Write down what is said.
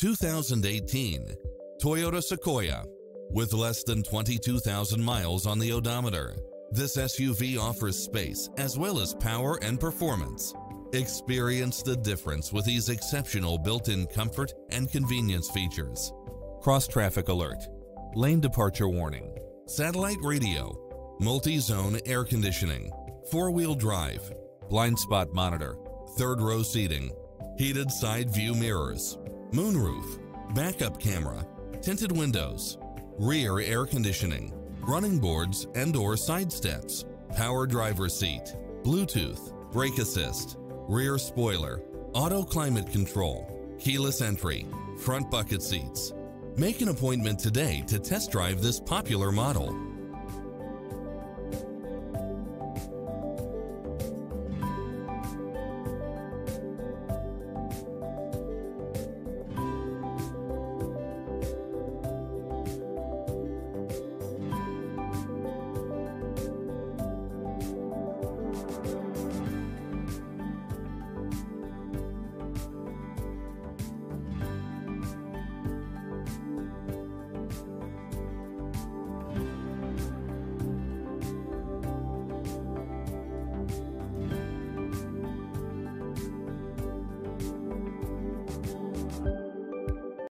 2018 Toyota Sequoia. With less than 22,000 miles on the odometer, this SUV offers space as well as power and performance. Experience the difference with these exceptional built-in comfort and convenience features. Cross-traffic alert, lane departure warning, satellite radio, multi-zone air conditioning, four-wheel drive, blind spot monitor, third row seating, heated side view mirrors, moonroof, backup camera, tinted windows, rear air conditioning, running boards and or side steps, power driver seat, Bluetooth, brake assist, rear spoiler, auto climate control, keyless entry, front bucket seats. Make an appointment today to test drive this popular model.